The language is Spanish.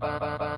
Bye.